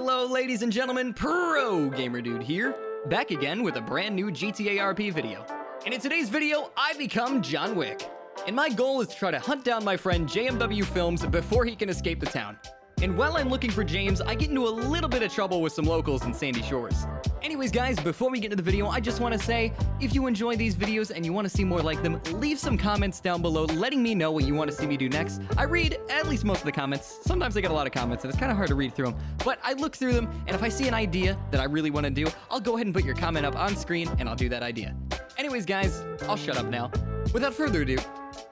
Hello, ladies and gentlemen, Pro Gamer Dude here, back again with a brand new GTA RP video. And in today's video, I become John Wick. And my goal is to try to hunt down my friend JMW Films before he can escape the town. And while I'm looking for James, I get into a little bit of trouble with some locals in Sandy Shores. Anyways, guys, before we get into the video, I just want to say, if you enjoy these videos and you want to see more like them, leave some comments down below letting me know what you want to see me do next. I read at least most of the comments. Sometimes I get a lot of comments, and it's kind of hard to read through them. But I look through them, and if I see an idea that I really want to do, I'll go ahead and put your comment up on screen, and I'll do that idea. Anyways, guys, I'll shut up now. Without further ado,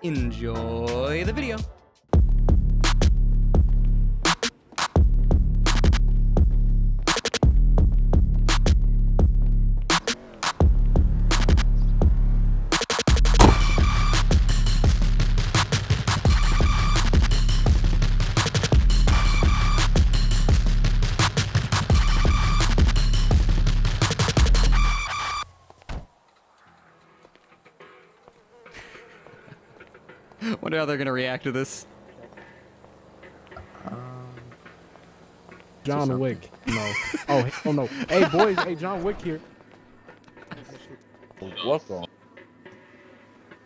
enjoy the video. Wonder how they're gonna react to this. John Wick. No. Oh, hell oh, no. Hey, boys. Hey, John Wick here. Welcome.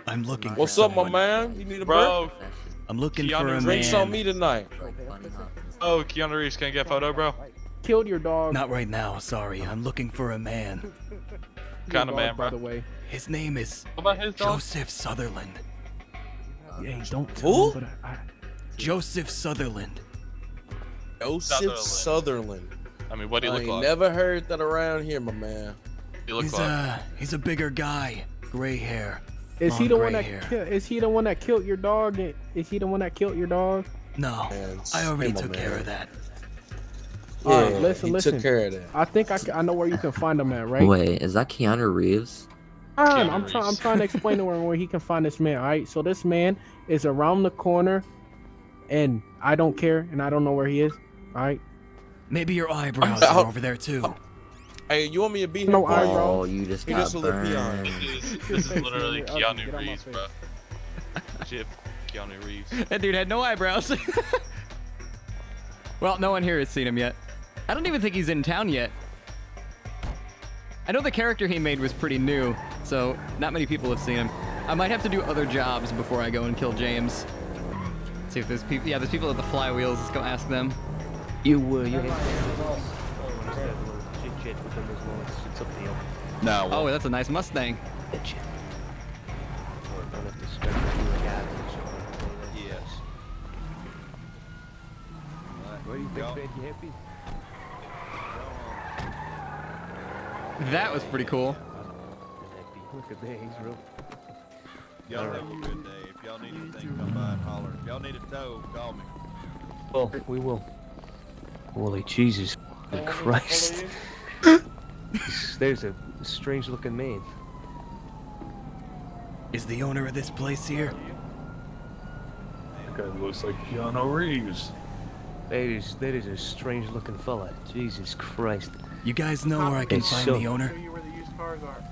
I'm looking. What's for up, my man? You need a Bro, I'm looking Keanu for a Drinks man. on me tonight. oh, Keanu Reeves, can I get a photo, bro? Killed your dog. Not right now. Sorry. I'm looking for a man. Kind of dog, man, by the way. His name is What about his dog? Joseph Sutherland. Hey, don't tell Who? him, but I, I, Joseph Sutherland. Joseph Sutherland. Sutherland. I mean, what do you I look ain't like? never heard that around here, my man. What do you look He's like? a he's a bigger guy. Gray hair. is he Long the gray one that? hair. Kill, is he the one that killed your dog? Is he the one that killed your dog? No, Man, I already hey, took man. care of that. Yeah, Alright, listen, he listen. took care of that. I think I, I know where you can find him at, right? Wait, is that Keanu Reeves? Fine, I'm trying. I'm trying to explain to him where he can find this man. All right. So this man is around the corner, and I don't care, and I don't know where he is. All right. Maybe your eyebrows I'm- are over there too. Oh. Hey, you want me to be here? No bro? eyebrows. Oh, you just He got just a little beyond. burned. This is, this is literally is really ugly. Get Keanu out Reeves, bro. Legit Keanu Reeves. That dude had no eyebrows. well, no one here has seen him yet. I don't even think he's in town yet. I know the character he made was pretty new, so not many people have seen him. I might have to do other jobs before I go and kill James. See if there's people. Yeah, there's people at the flywheels. Let's go ask them. You uh, you have chit chat with them as well. It's, it's up to you. No. Oh, that's a nice Mustang. Bitch. Or don't have to start with you like ads or something. Yes. What do you think, man? You happy? That was pretty cool. Look at that. He's real. Y'all have a good day. If y'all need anything, come by and holler. If y'all need a tow, call me. Well, we will. Holy Jesus Christ. There's a strange looking man. Is the owner of this place here? That guy looks like Keanu Reeves. That is, that is a strange looking fella. Jesus Christ. You guys know where I can It's find so- the owner?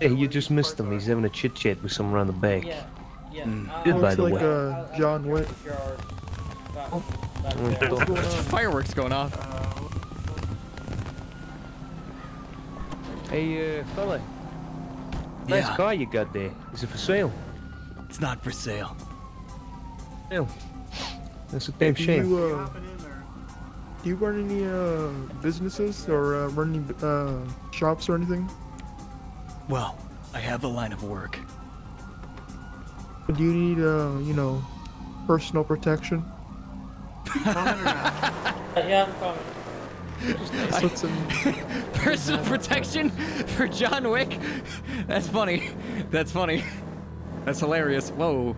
Hey, you just missed him. He's having a chit chat with someone around the back. Yeah, yeah. Mm. Uh, Good, by the looks way. uh, John Wick. Fireworks going off. Hey, uh, fella. Nice Yeah, car you got there. Is it for sale? it's not for sale. No. That's a damn Do shame. you, uh, do you run any uh, businesses or uh, run any uh, shops or anything? Well, I have a line of work. Do you need, uh, you know, personal protection? Yeah, I'm coming. Put some, Personal protection for John Wick? That's funny. That's funny. That's hilarious. Whoa.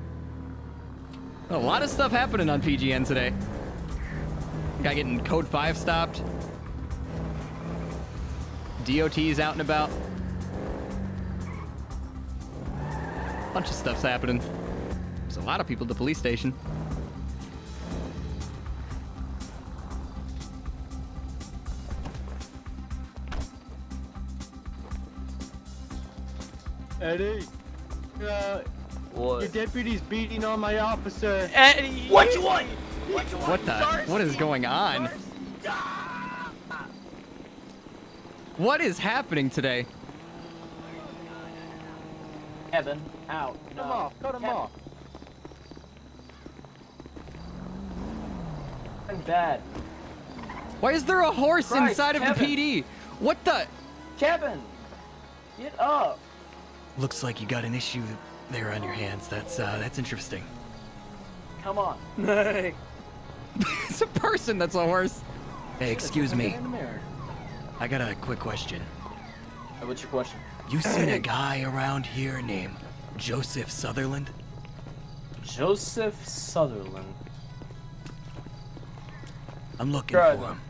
A lot of stuff happening on PGN today. Guy getting code 5 stopped. DOT's out and about. Bunch of stuff's happening. There's a lot of people at the police station. Eddie, uh, What? your deputy's beating on my officer. Eddie, what you want? What the? What is going on? What is happening today? Kevin, out. Cut him off. Cut him Kevin. off. I'm bad. Why is there a horse Christ, inside of the PD? What the? Kevin, get up. Looks like you got an issue there on your hands. That's uh, that's interesting. Come on. it's a person that's a horse. Hey, excuse me. In the mirror. I got a quick question. Uh, What's your question? You seen a guy around here named Joseph Sutherland? Joseph Sutherland. I'm looking Good. for him.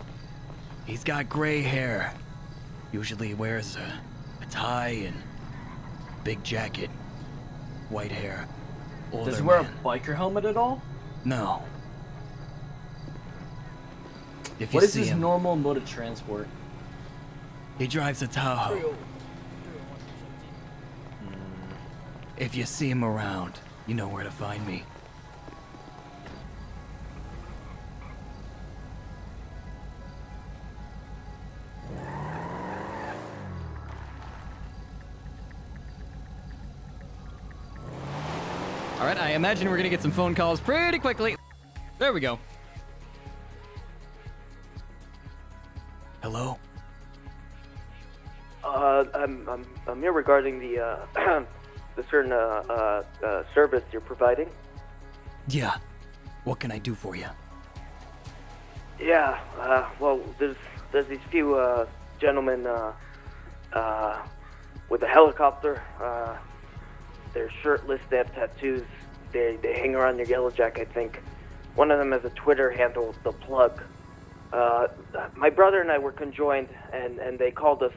He's got gray hair. Usually wears a, a tie and big jacket. White hair. Older Does he wear man. a biker helmet at all? No. If What you is his him, normal mode of transport? he drives a Tahoe. Oh hmm. If you see him around, you know where to find me. All right, I imagine we're gonna get some phone calls pretty quickly. There we go. Hello? Uh, I'm, I'm, I'm here regarding the, uh, the certain, uh, uh, uh, service you're providing. Yeah. What can I do for you? Yeah, uh, well, there's, there's these few, uh, gentlemen, uh, uh, with a helicopter, uh, they're shirtless, they have tattoos, they, they hang around your yellow jack, I think. One of them has a Twitter handle, The Plug. Uh, my brother and I were conjoined, and, and they called us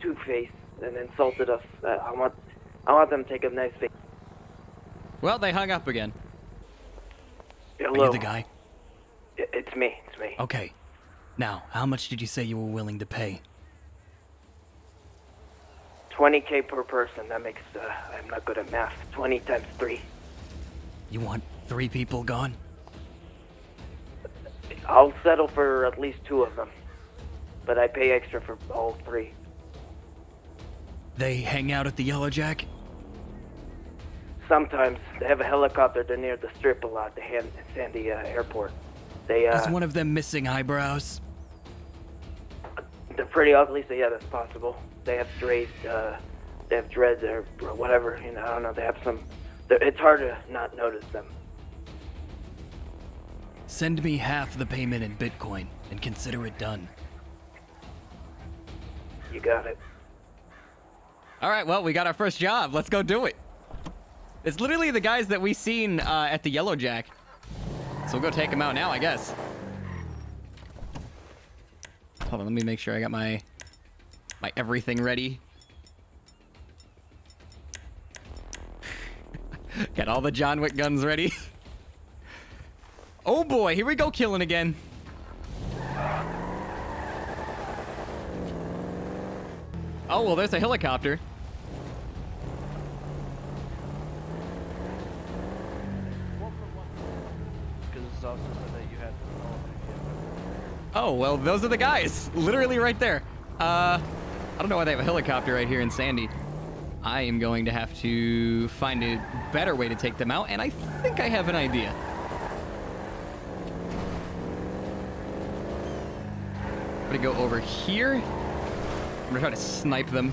Two-Face and insulted us. Uh, I want, I want them to take a nice face. Well, they hung up again. Hello. Are you the guy? It's me, it's me. Okay. Now, how much did you say you were willing to pay? 20k per person. That makes, uh, I'm not good at math. 20 times 3. You want three people gone? I'll settle for at least two of them. But I pay extra for all three. They hang out at the Yellow Jack? Sometimes they have a helicopter. They're near the strip a lot, the Han- Sandy uh, Airport. They, uh, Is one of them missing eyebrows? they're pretty ugly, so yeah, that's possible. They have strays, uh, they have dreads or, or whatever. You know, I don't know. They have some. It's hard to not notice them. Send me half the payment in Bitcoin and consider it done. You got it. All right, well, we got our first job. Let's go do it. It's literally the guys that we seen uh, at the Yellow Jack. So we'll go take them out now, I guess. Hold on, let me make sure I got my my everything ready. got all the John Wick guns ready. oh boy, here we go killing again. Oh, well, there's a helicopter. Oh, well, those are the guys. Literally right there. Uh, I don't know why they have a helicopter right here in Sandy. I am going to have to find a better way to take them out, and I think I have an idea. I'm gonna go over here. I'm gonna try to snipe them.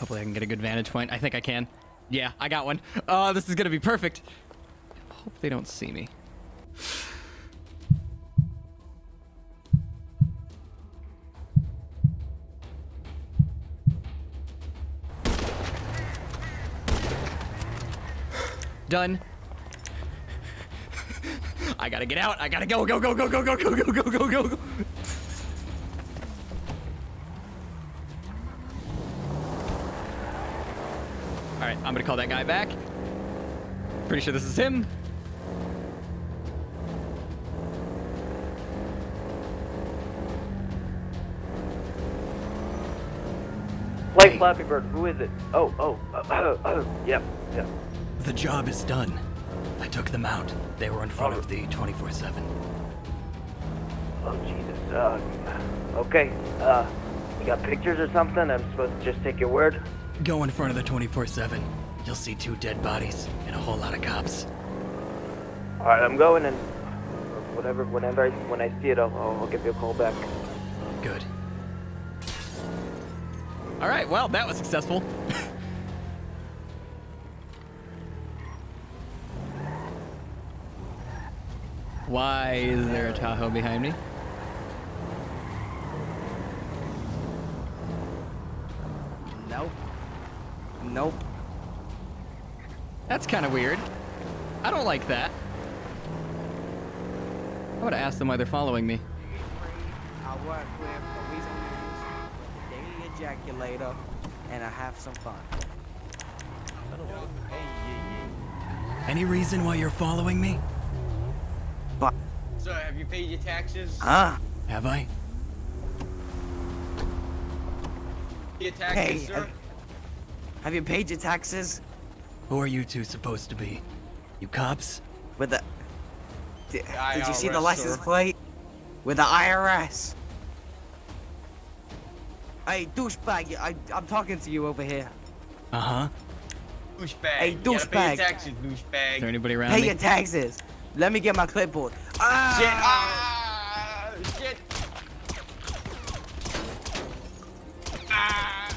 Hopefully I can get a good vantage point. I think I can. Yeah, I got one. Uh, this is gonna be perfect. I hope they don't see me. Done. I gotta get out. I gotta go, go, go, go, go, go, go, go, go, go, go. All right, I'm gonna call that guy back. Pretty sure this is him. Play Flappy Bird. Who is it? Oh, oh, uh, uh, uh, yep, yep. The job is done. I took them out. They were in front of the 24-7. Oh Jesus. Uh, okay. Uh, you got pictures or something? I'm supposed to just take your word. Go in front of the 24-7. You'll see two dead bodies and a whole lot of cops. All right, I'm going and whatever. Whenever I when I see it, I'll, I'll, I'll give you a call back. Good. All right, well, that was successful. Why is there a Tahoe behind me? Nope. Nope. That's kind of weird. I don't like that. I would have asked them why they're following me. I work with a Weazel News, daily ejaculator, and I have some fun. Any reason why you're following me? So, have you paid your taxes? Ah. Have I? Your taxes, Hey, sir? have, have you paid your taxes? Who are you two supposed to be? You cops? With the. Did, did you see the license sir. plate? With the IRS. Hey, douchebag, I, I'm talking to you over here. Uh huh. Douchebag. Hey, You gotta pay your taxes, douchebag. Is there anybody around Pay me? your taxes. Let me get my clipboard. Ah! Shit. Ah! Shit. Ah!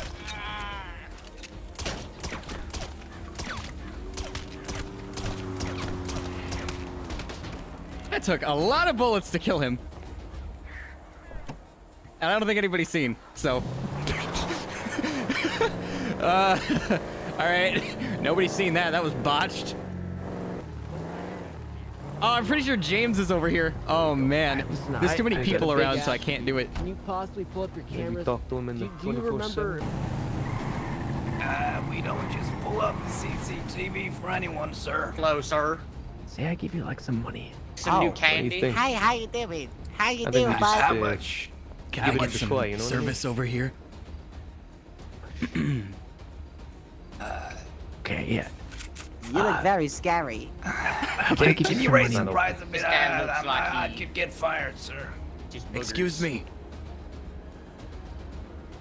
That took a lot of bullets to kill him. And I don't think anybody's seen, so. uh, alright. Nobody's seen that. That was botched. Oh, I'm pretty sure James is over here. Oh, man. There's too many people I got a big around, so I can't do it. Can you possibly pull up your Maybe cameras? talk to him in do, the do you 24/7. remember? Uh, we don't just pull up the CCTV for anyone, sir. Hello, sir. Say I give you like some money. Some new candy. think? Hey, how you doing? How you I doing, we just, bud? uh, much? Can I get some Clay, you know what I mean? service over here? Okay, yeah. You look very scary. Can, can you raise the price a bit? This guy looks I'm- like I he- could get fired, sir. Excuse me.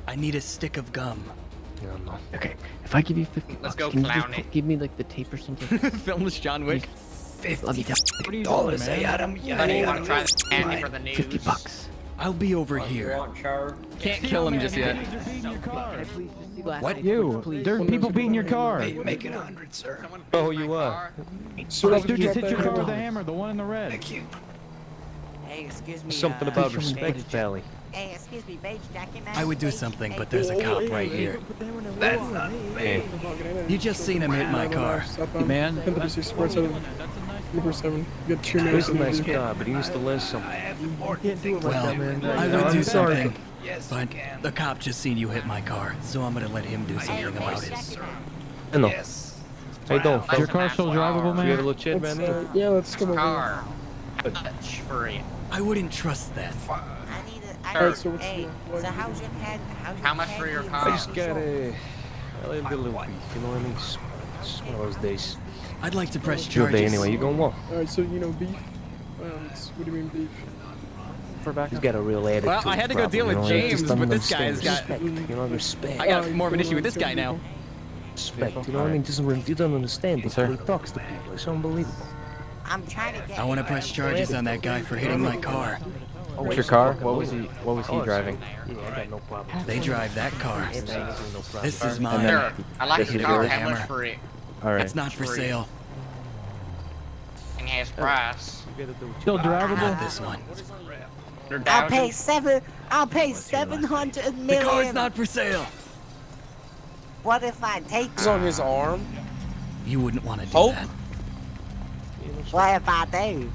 I need a stick of gum. No, no. Okay, if I give you 50 Let's bucks, go, can you just Clowny. give me like the tape or something? Film this John Wick. Let me tell Fifty dollars, eh, Adam? Yeah, Honey, you wanna try that's the candy for the news? 50 bucks. I'll be over here. Can't kill him just yet. Can I please just see last What? You, Please. there are people beating your car. Hey, make it a hundred, sir. Oh, you are. Dude, just hit your car with a hammer, the one in the red. Thank you. Hey, excuse me. Something uh, about respect, Pally. Hey, excuse me, Beige Jackie. I would do something, but there's a cop right here. That's not Hey, You just seen him hit my car. Man, Ten that's, thirty-six, four seven, four seven. You got two he's minutes. a nice guy, but he needs to learn I something. have important things. Well, I No, would do something, Yes, but the cop just seen you hit my car, so I'm gonna let him do something about it. I know. Yes. How you is your fellas? car still drivable, man? You got a man? little chat, Let's, man? uh, yeah, let's come over. Car. Touch for it. I wouldn't trust that. I need a. I Alright, need, so what's hey, the- what- so how's your head? How's your How much for your head? car? I just got a, a little bit of beef, you know what I mean? It's, it's one of those days. I'd like to press It's your charges. day anyway, you going well? Alright, so you know beef? Um, what do you mean beef? For back. He's got a real attitude. Well, I had to go problem, deal with you know, James, but this guy understand has got- Respect, you know, respect. I got more of an issue with this guy now. Respect, you know what I mean? Doesn't really, you don't understand it, but he talks to people. It's unbelievable. I'm trying to get. I want to press charges on that guy for hitting my car. What's your car? What was he? What was he driving? Yeah, I got no problem. They drive that car. This is mine. then- I like This your car. How much Hammer. for it? All right. It's not for sale. And has price. Still Not drivable? this one. I'll pay seven. I'll pay seven hundred The million. car's not for sale. What if I take? It's on his arm. You wouldn't want to do Hope. that. What if I do?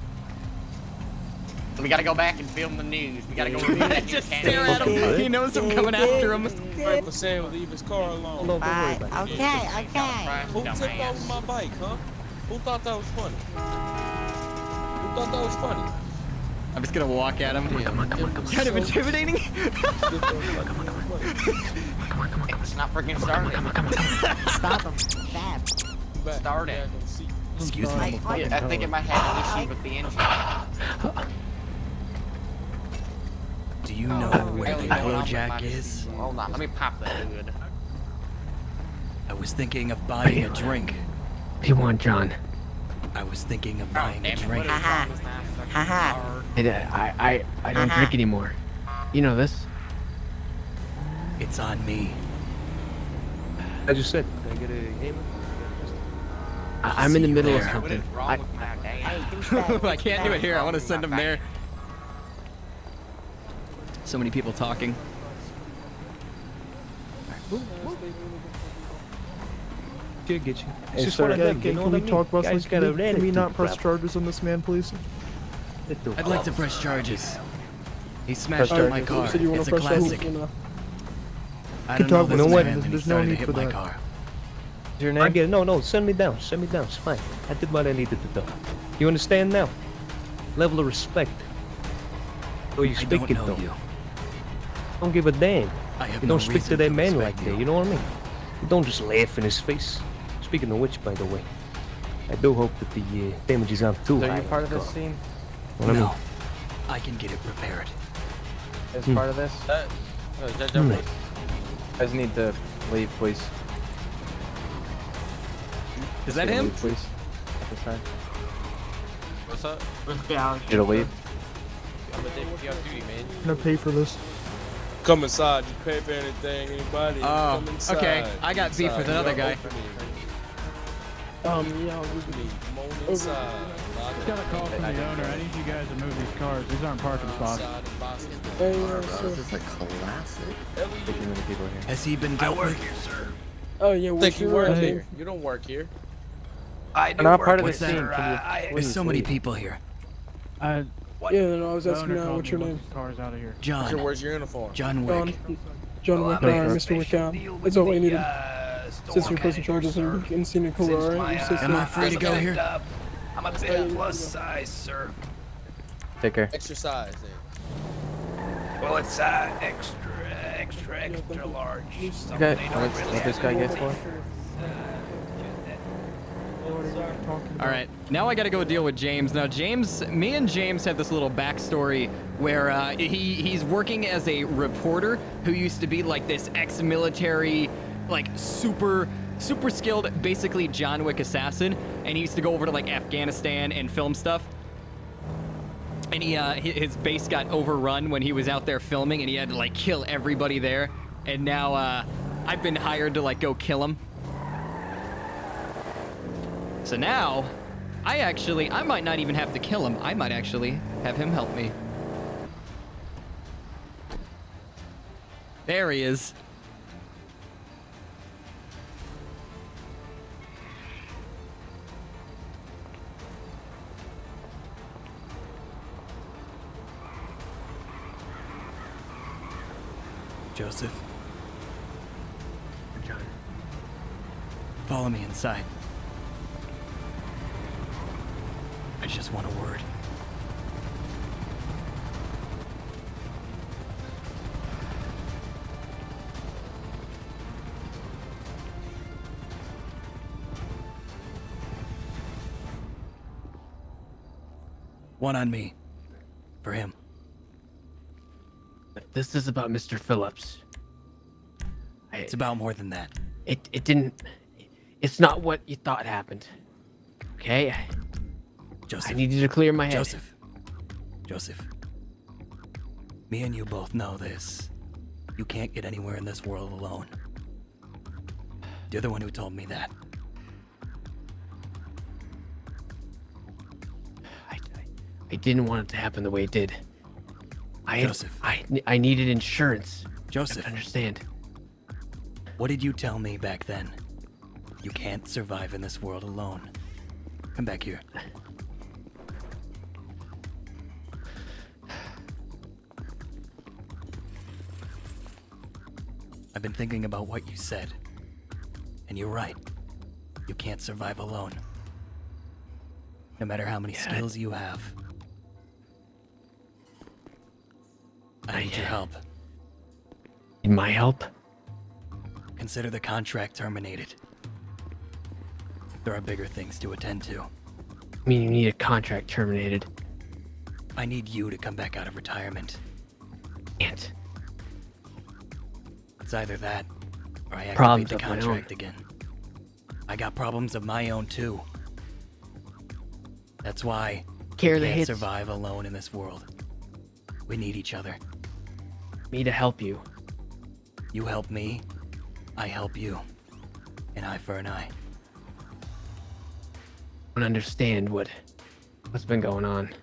We gotta go back and film the news. We gotta go review that Just stare at him. He knows I'm coming after him. Right for sale, leave his car alone. Bye. Okay. Okay. Who took over my bike, huh? Who thought that was funny? Who thought that was funny? I'm just gonna walk at him. Kind of intimidating. It's not freaking started. Stop him. Stop. Back, Start back it. on the seat. Excuse me. I, I think it might have an issue with the engine. Do you know where the oil jack is? Hold on, let me pop that hood. I was thinking of buying a drink. What do you want, John? I was thinking of buying a drink. Haha. Haha. I, I, I, I don't drink anymore. You know this? It's on me. I just said, can I get a hammer? I, I'm in the See you middle of something. Wrong I, with you now, damn. I can't do it here. I want to send him there. So many people talking. Should get you. Hey, just sir, one of yeah, them, can we what I mean? talk about Guys Can we, can we not press problem. charges on this man, please? I'd like to press charges. He smashed Alright, up my you car. said you wanna It's a press charges? classic. You. I don't know talk this about man it. There's no need for that. car. Your name? I get it. No, no, send me down. Send me down. It's fine. I did what I needed to do. You understand now? Level of respect. Oh, you I speak it though. you. Don't give a damn. I have You don't speak to reason that man like respect that. you. You know what I mean? You don't just laugh in his face. Speaking of which, by the way, I do hope that the uh, damages aren't too So high. you part of the this car. scene? What I mean? No. I can get it repaired. As Hmm. part of this? Uh, uh, Judge Hmm. Everett, You guys need to leave, please. Is that him? Leave, please. At this time. What's up? You to leave. I'm a deputy on duty, man. I'm gonna pay for this. Come inside. You pay for anything, anybody? Oh, Come inside. okay. I got beef Inside. with another guy. opening. Um, yeah, I'll Me. Come inside. Just got a call from the owner. I need you guys to move these cars. These aren't parking spots. Inside and box. Hey, uh, sir. This is a classic. Way many people here. Has he been dealt with? Oh yeah, I think you your work uh, here. You don't work here. I do We're not work part of the scene. her, uh, There's so many people here. Uh, Yeah, no, I was asking now. What's your name? Cars out of here. What's your, John. where's your uniform? John John. Wick. John Well, Wick. I'm Uh, in Mr. special Wick. deal Uh, that's all I the, needed. uh, Since Storm you're pressing County charges sir. and in scenic Since cover, alright? my, uh, Am I uh, free to go I'm here? a- I'm a Yeah, bit you plus can size, sir. Take care. Exercise then. Well, it's uh, extra, extra, extra you. large. Okay, they what don't does- this guy to gets do. for? All right, now I got to go deal with James. Now, James, me and James have this little backstory where uh, he he's working as a reporter who used to be like this ex-military, like super super skilled, basically John Wick assassin, and he used to go over to like Afghanistan and film stuff. And he uh, his base got overrun when he was out there filming, and he had to like kill everybody there. And now uh, I've been hired to like go kill him. So now, I actually, I might not even have to kill him. I might actually have him help me. There he is. Joseph. John. Follow me inside. Just want a word. One on me. For him. This is about Mr. Phillips. I, It's about more than that. it it didn't. It's not what you thought happened. Okay. I, Joseph. I need you to clear my head. Joseph. Joseph. Me and you both know this. You can't get anywhere in this world alone. You're the one who told me that. I, I, I didn't want it to happen the way it did. I Joseph. I I needed insurance. Joseph. I understand. What did you tell me back then? You can't survive in this world alone. Come back here. I've been thinking about what you said. And you're right. You can't survive alone. No matter how many skills you have. I need your help. Need my help? Consider the contract terminated. There are bigger things to attend to. I mean, you need a contract terminated. I need you to come back out of retirement. Can't. It's either that, or I activate Problems the of my own. contract again. I got problems of my own too. That's why Care I can't hits. survive alone in this world. We need each other. Me to help you. You help me, I help you. An eye for an eye. I don't understand what what's been going on.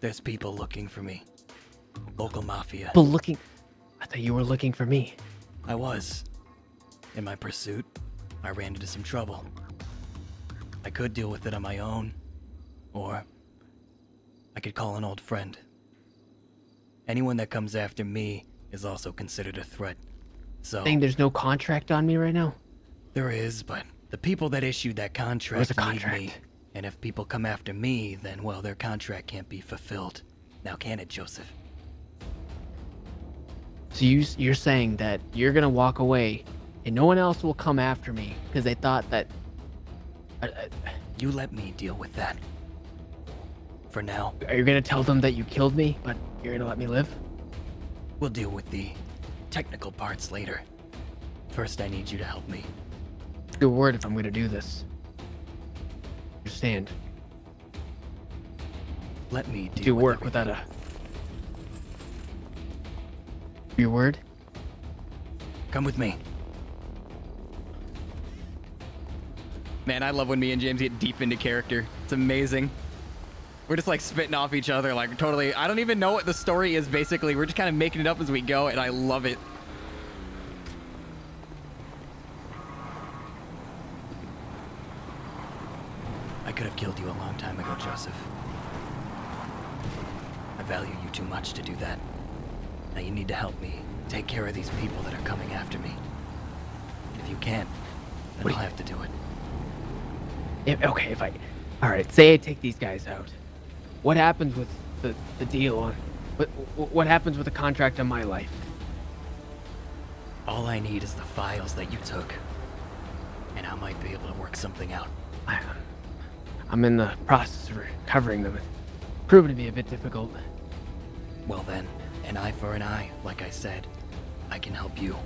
There's people looking for me. Local mafia. But looking, I thought you were looking for me. I was. In my pursuit, I ran into some trouble. I could deal with it on my own, or I could call an old friend. Anyone that comes after me is also considered a threat. So Saying there's no contract on me right now. there is, but the people that issued that contract a need contract. me. And if people come after me, then well, their contract can't be fulfilled. Now can it, Joseph? So you you're saying that you're gonna walk away, and no one else will come after me because they thought that. uh, You let me deal with that. For now, Are you gonna tell them that you killed me, but you're gonna let me live? we'll deal with the technical parts later. First, I need you to help me. Your word if I'm gonna do this. Understand? Let me deal Do with work without a. Your word? Come with me. Man, I love when me and James get deep into character. It's amazing. We're just like spitting off each other, like totally. I don't even know what the story is basically. We're just kind of making it up as we go, and I love it. I could have killed you a long time ago, Joseph. I value you too much to do that. Now you need to help me take care of these people that are coming after me. If you can't, then I'll have to do it. If, okay, if I. All right, say I take these guys out. What happens with the the deal on? What what happens with the contract on my life? All I need is the files that you took. And I might be able to work something out. I'm in the process of recovering them. It's proven to be a bit difficult. Well then, an eye for an eye, like I said. I can help you.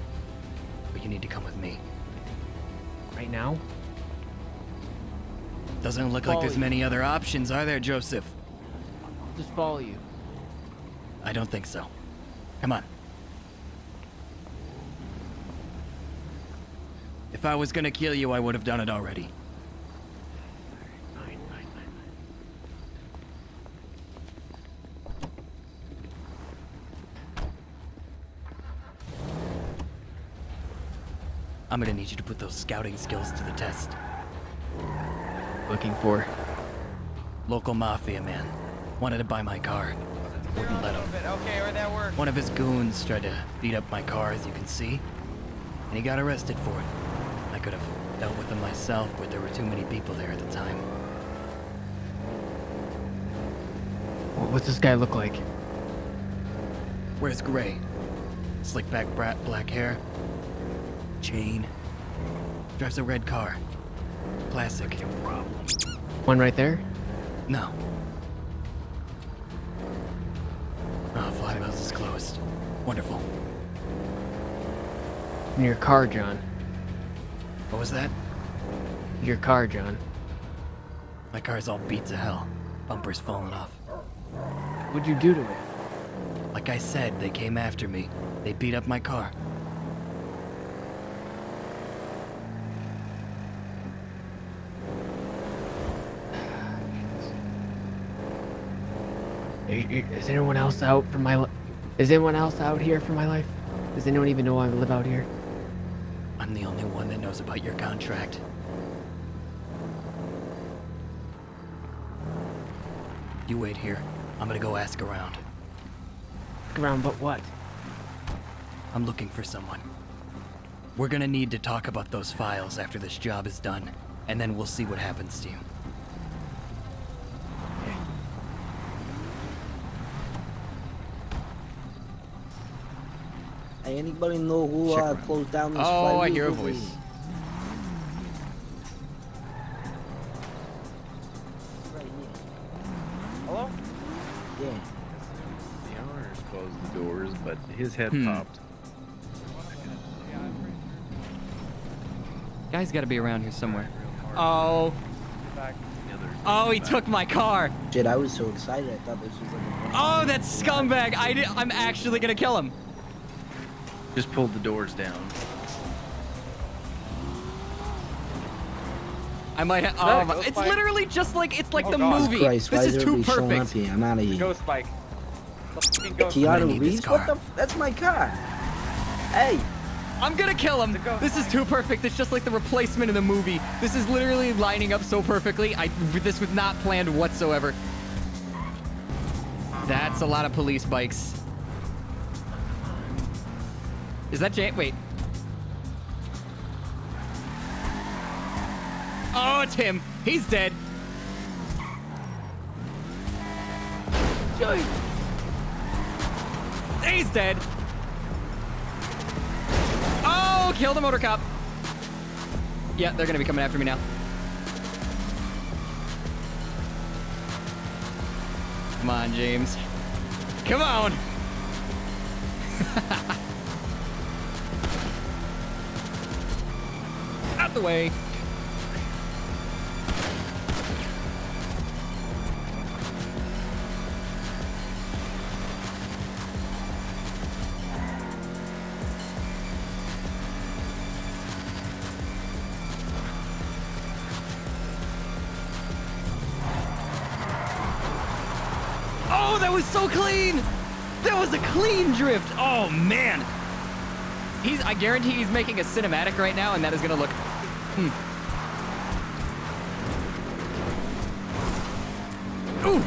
But you need to come with me. Right now? Doesn't look like there's you. many other options, are there, Joseph? I'll just follow you. I don't think so. Come on. If I was gonna kill you, I would have done it already. I'm gonna need you to put those scouting skills to the test. Looking for. Local mafia man. Wanted to buy my car. Wouldn't let him. Okay, that work? One of his goons tried to beat up my car, as you can see, and he got arrested for it. I could have dealt with him myself, but there were too many people there at the time. Wh- What's this guy look like? Where's Gray? Slick back brat, black hair. Chain. Drives a red car. Classic. One right there. No. Ah, oh, Flywheels is closed. Wonderful. In your car, John. What was that? Your car, John. My car's all beat to hell. Bumper's fallen off. What'd you do to it? Like I said, they came after me. They beat up my car. Is anyone else out for my? Is anyone else out here for my life? Does anyone even know I live out here? I'm the only one that knows about your contract. You wait here. I'm gonna go ask around. Ask Around, but what? I'm looking for someone. We're gonna need to talk about those files after this job is done, and then we'll see what happens to you. Anybody know who uh, closed down this Oh, I hear a voice. Hello? Yeah. The owners closed the doors, but his head hmm. popped. Guy's got to be around here somewhere. Oh. Oh, he took my car. Shit, I was so excited. I thought this was like. oh, that scumbag! I did, I'm actually gonna kill him. Just pulled the doors down. I might have. Oh, my- it's literally just like it's like Oh, the God. movie. Christ, this is is too perfect. I'm out of here. Ghost bike. The fucking ghost Keanu. Reeves? What the? That's my car. Hey. I'm gonna kill him. This is too perfect. It's just like the replacement in the movie. This is literally lining up so perfectly. I this was not planned whatsoever. That's a lot of police bikes. Is that Jay? Wait. Oh, it's him. He's dead. He's dead. Oh, kill the motor cop. Yeah, they're gonna be coming after me now. Come on, James. Come on. The way. Oh, that was so clean! That was a clean drift! Oh, man! He's, I guarantee he's making a cinematic right now, and that is gonna look... Hmm. Ooh!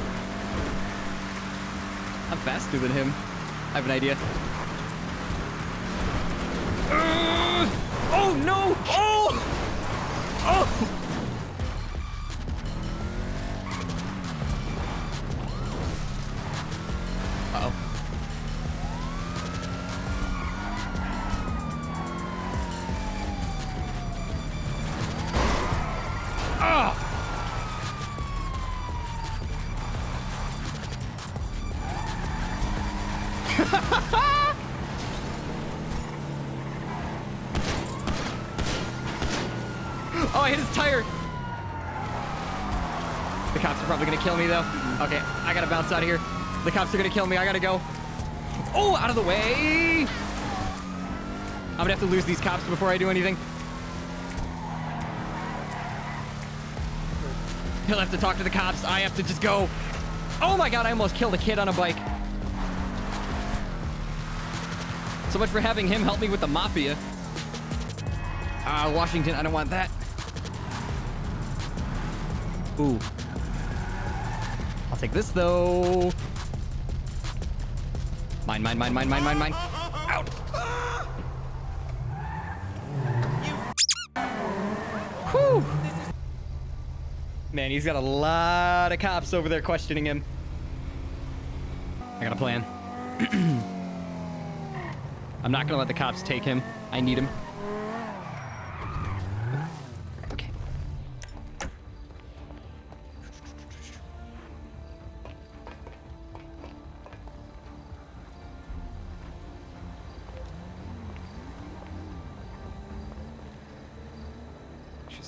I'm faster than him. I have an idea. Uh, oh, no! Oh! Oh! I out of here. The cops are gonna kill me. I gotta go. Oh, out of the way! I'm gonna have to lose these cops before I do anything. He'll have to talk to the cops. I have to just go. Oh my god, I almost killed a kid on a bike. So much for having him help me with the mafia. Ah, Washington, I don't want that. Ooh. I'll take this though. Mine, mine, mine, mine, mine, mine, mine. Out. Whew. Man, he's got a lot of cops over there questioning him. I got a plan. I'm not gonna let the cops take him. I need him.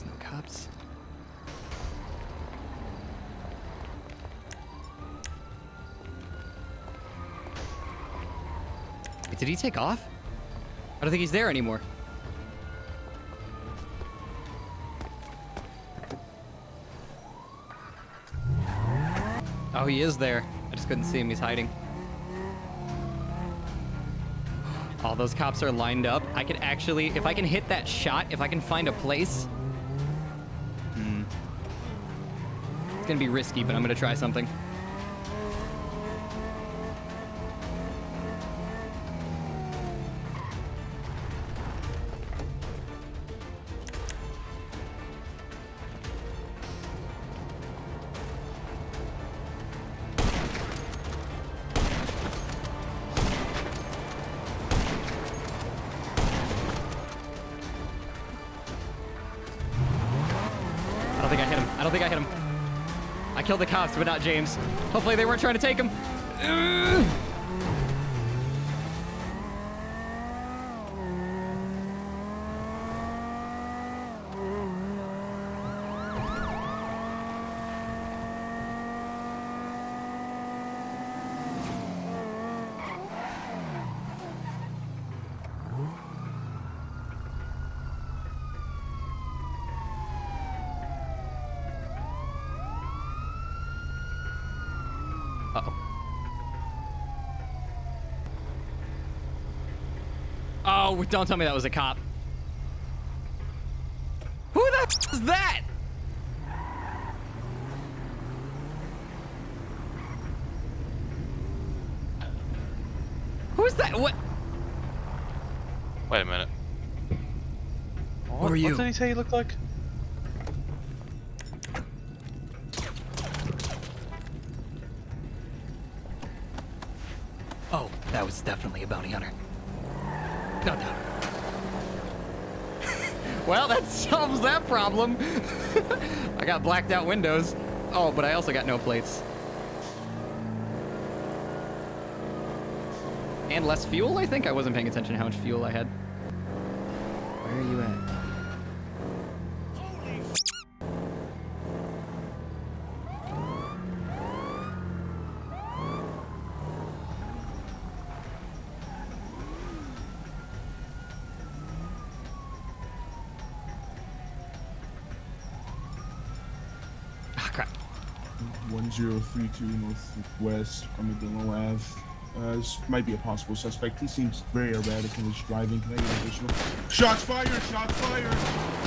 No cops. Wait, did he take off? I don't think he's there anymore. Oh, he is there. I just couldn't see him. He's hiding. All those cops are lined up. I could actually, if I can hit that shot, if I can find a place. It's gonna be risky, but I'm gonna try something. But not James. Hopefully they weren't trying to take him. Ugh. Uh-oh. Oh, don't tell me that was a cop. Who the f- is that? Who's that? What? Wait a minute. Who are you? What did he say he looked like? Oh, that was definitely a bounty hunter. Well, that solves that problem. I got blacked out windows. Oh, but I also got no plates. And less fuel, I think? I wasn't paying attention to how much fuel I had. Where are you at? Ah, crap. 1032 Northwest Armadillo Ave. Uh, this might be a possible suspect. He seems very erratic in his driving. Can I get additional? Shots fired! Shots fired!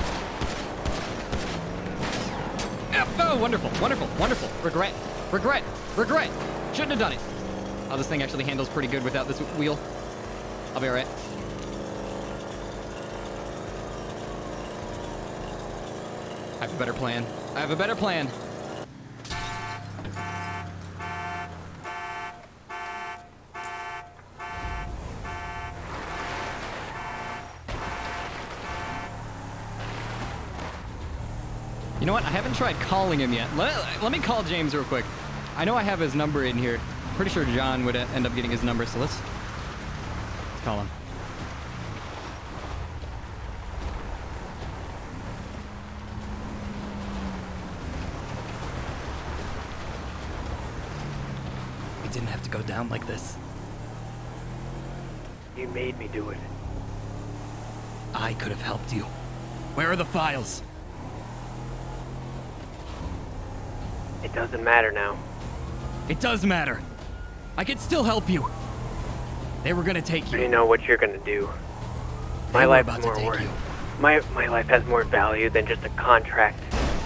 Oh, wonderful, wonderful, wonderful. Regret, regret, regret. Shouldn't have done it. Oh, this thing actually handles pretty good without this wheel. I'll be alright. I have a better plan. I have a better plan. Know what? I haven't tried calling him yet. Let, let me call James real quick. I know I have his number in here. Pretty sure John would end up getting his number, so let's, let's call him. It didn't have to go down like this. You made me do it. I could have helped you. Where are the files? It doesn't matter now. It does matter. I can still help you. They were gonna take I you. know what you're gonna do. My about to more worth. you. My my life has more value than just a contract,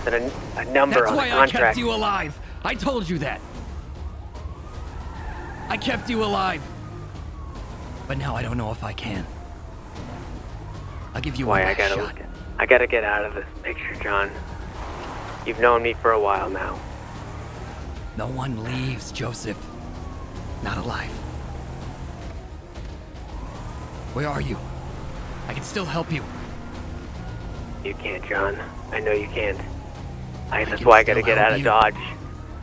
than a, a number That's on why a I contract. kept you alive. I told you that. I kept you alive. But now I don't know if I can. I'll give you Why one I gotta shot. I gotta get out of this picture, John. You've known me for a while now. No one leaves, Joseph. Not alive. Where are you? I can still help you. You can't, John. I know you can't. I, guess that's can why I gotta get out of you. Dodge.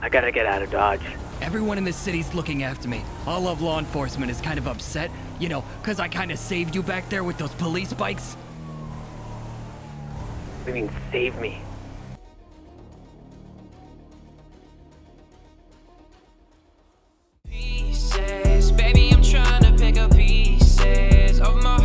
I gotta get out of Dodge. Everyone in this city's looking after me. All of law enforcement is kind of upset, you know, because I kind of saved you back there with those police bikes. What do you mean, save me? pieces. Baby, I'm trying to pick up pieces of my